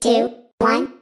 two, one.